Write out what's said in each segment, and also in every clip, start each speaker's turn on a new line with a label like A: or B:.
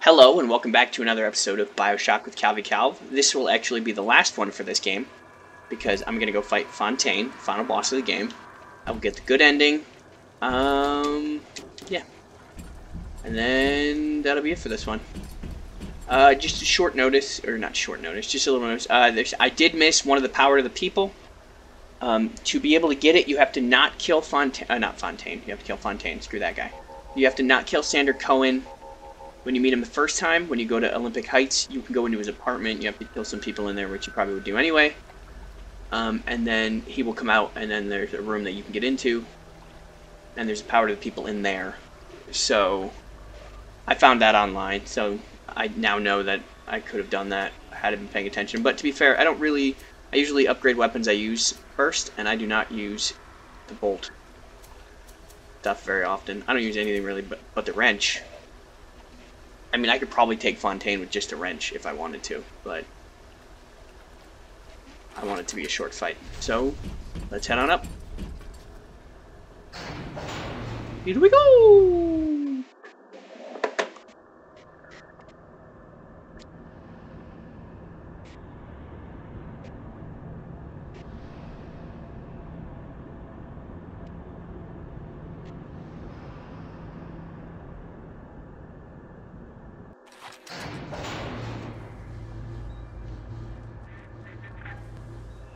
A: Hello, and welcome back to another episode of Bioshock with Kalvy Kalv. This will actually be the last one for this game, because I'm gonna go fight Fontaine, final boss of the game. I will get the good ending. Um, yeah. And then that'll be it for this one. Uh, just a short notice, or not short notice, just a little notice. Uh, I did miss one of the Power to the People. Um, to be able to get it, you have to not kill Fontaine. Uh, not Fontaine. You have to kill Fontaine. Screw that guy. You have to not kill Sander Cohen when you meet him the first time. When you go to Olympus Heights, you can go into his apartment. You have to kill some people in there, which you probably would do anyway. Um, and then he will come out, and then there's a room that you can get into, and there's a power to the people in there. So I found that online, so I now know that I could have done that had I been paying attention. But to be fair, I don't really. I usually upgrade weapons I use first, and I do not use the bolt stuff very often. I don't use anything really but, but the wrench. I mean, I could probably take Fontaine with just a wrench if I wanted to, but I want it to be a short fight. So, let's head on up. Here we go!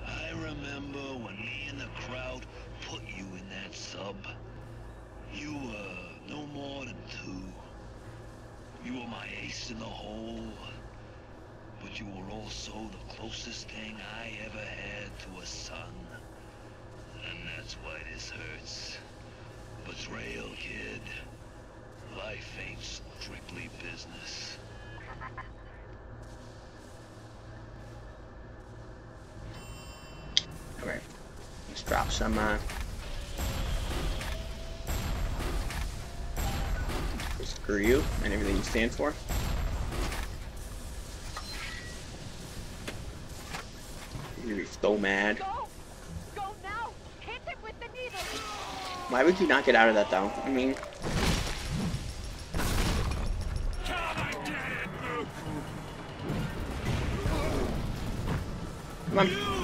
B: I remember when me and the crowd put you in that sub. You were no more than two. You were my ace in the hole. But you were also the closest thing I ever had to a son. And that's why this hurts. Betrayal, kid. Life ain't strictly business.
A: Alright, let's drop some, uh... Screw you and everything you stand for. You're gonna be so mad.
C: Go! Go now! Hit him with the needle!
A: Why would you not get out of that though? I mean, come on.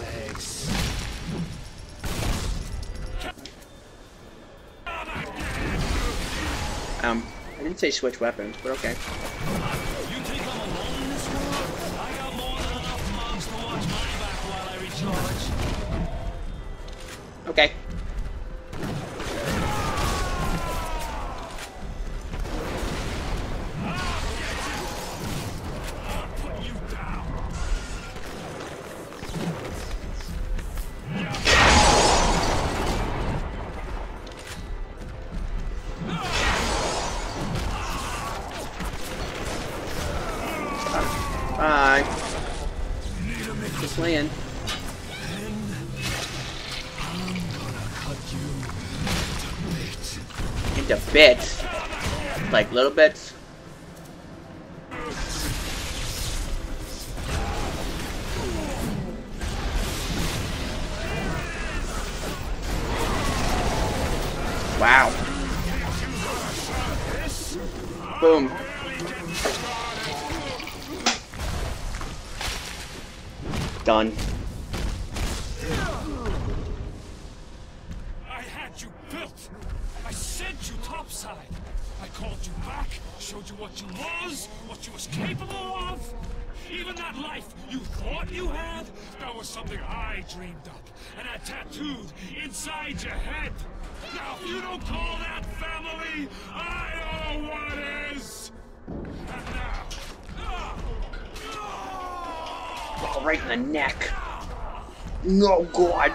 D: Legs.
A: Um, I didn't say switch weapons, but okay. Bye. Just
D: to.
A: Into bits. Like little bits. Wow. Boom. Done.
D: I had you built. I sent you topside. I called you back, showed you what you was, what you was capable of. Even that life you thought you had, that was something I dreamed up and I tattooed inside your head. Now, if you don't call that family, I don't what is.
A: Right in the neck. No, God.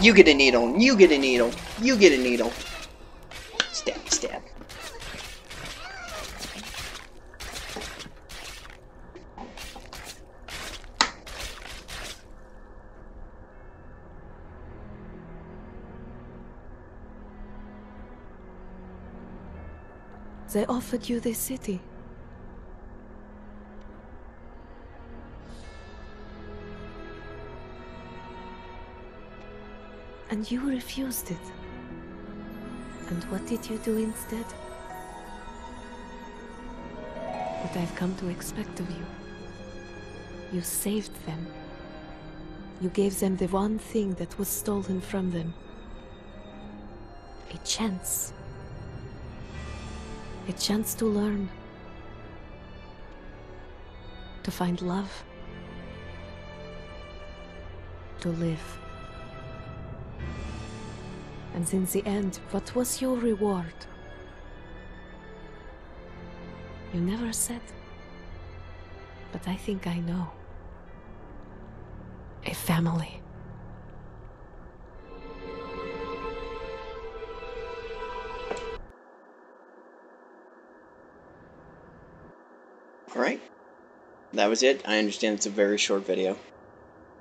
A: You get a needle. You get a needle. You get a needle. Stab, stab.
E: They offered you this city. And you refused it. And what did you do instead? What I've come to expect of you. You saved them. You gave them the one thing that was stolen from them. A chance. A chance to learn. To find love. To live. And in the end, what was your reward? You never said. But I think I know. A family.
A: Alright. That was it. I understand it's a very short video.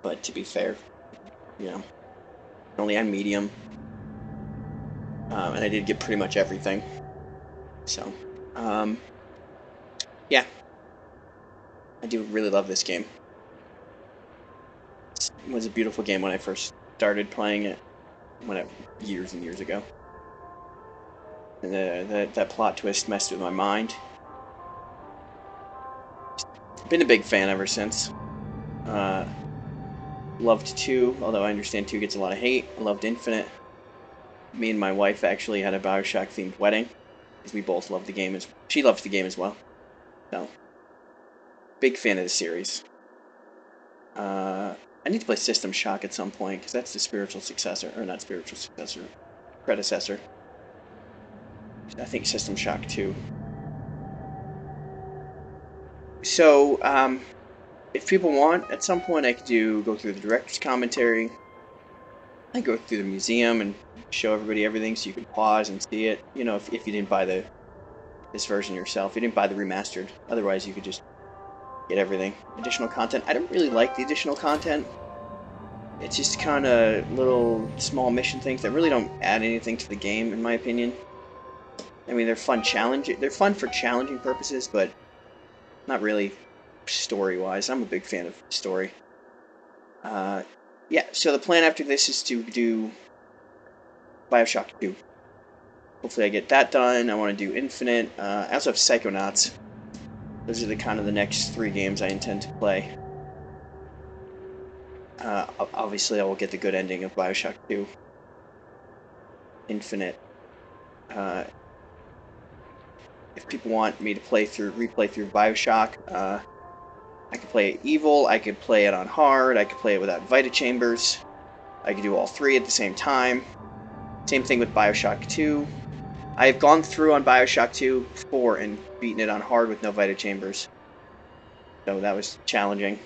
A: But to be fair, you know, only on medium. Um, and I did get pretty much everything. So, um, yeah. I do really love this game. It was a beautiful game when I first started playing it, whatever, years and years ago. And the, the, that plot twist messed with my mind. Been a big fan ever since. Uh, loved 2, although I understand 2 gets a lot of hate. I loved Infinite. Me and my wife actually had a Bioshock themed wedding. Because we both love the game as she loves the game as well. So big fan of the series. Uh, I need to play System Shock at some point because that's the spiritual successor, or not spiritual successor, predecessor. I think System Shock 2. So, um, if people want, at some point I could do go through the director's commentary. I go through the museum and show everybody everything so you can pause and see it. You know, if, if you didn't buy the this version yourself, you didn't buy the remastered. Otherwise, you could just get everything. Additional content. I don't really like the additional content. It's just kind of little small mission things that really don't add anything to the game, in my opinion. I mean, they're fun challenge. They're fun for challenging purposes, but not really story-wise. I'm a big fan of story. Uh, yeah, so the plan after this is to do Bioshock 2. Hopefully I get that done. I want to do Infinite. Uh, I also have Psychonauts. Those are the kind of the next three games I intend to play. Uh, obviously, I will get the good ending of Bioshock 2. Infinite. Uh, if people want me to play through, replay through Bioshock, uh, I could play it evil, I could play it on hard, I could play it without Vita Chambers, I could do all three at the same time. Same thing with Bioshock 2. I've gone through on Bioshock 2 before and beaten it on hard with no Vita Chambers. So that was challenging.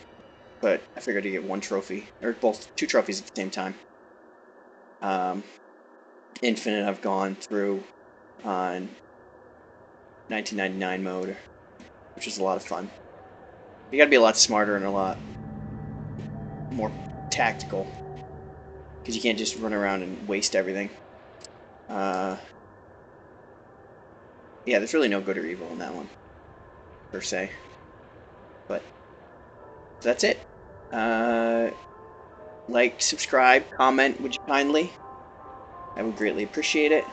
A: But I figured to get one trophy, or both, two trophies at the same time. Um, Infinite I've gone through on 1999 mode, which was a lot of fun. You gotta be a lot smarter and a lot more tactical. Because you can't just run around and waste everything. Uh, yeah, there's really no good or evil in that one, per se. But that's it. Uh, like, subscribe, comment, would you kindly? I would greatly appreciate it.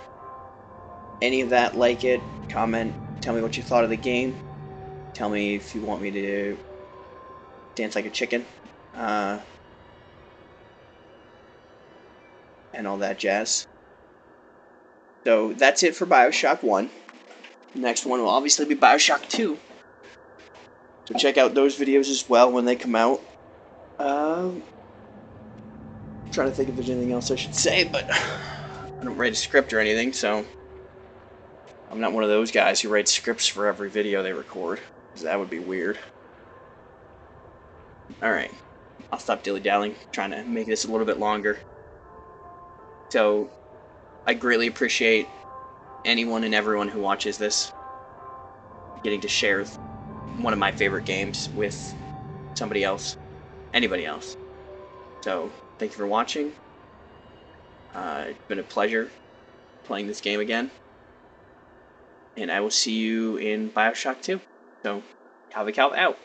A: Any of that, like it, comment, tell me what you thought of the game. Tell me if you want me to dance like a chicken. Uh, and all that jazz. So that's it for Bioshock 1. Next one will obviously be Bioshock 2. So check out those videos as well when they come out. Um, trying to think if there's anything else I should say, but I don't write a script or anything, so I'm not one of those guys who writes scripts for every video they record, that would be weird. Alright, I'll stop dilly-dallying, trying to make this a little bit longer. So, I greatly appreciate anyone and everyone who watches this getting to share one of my favorite games with somebody else, anybody else. So, thank you for watching. Uh, it's been a pleasure playing this game again. And I will see you in Bioshock 2. So, Calvin Calv out.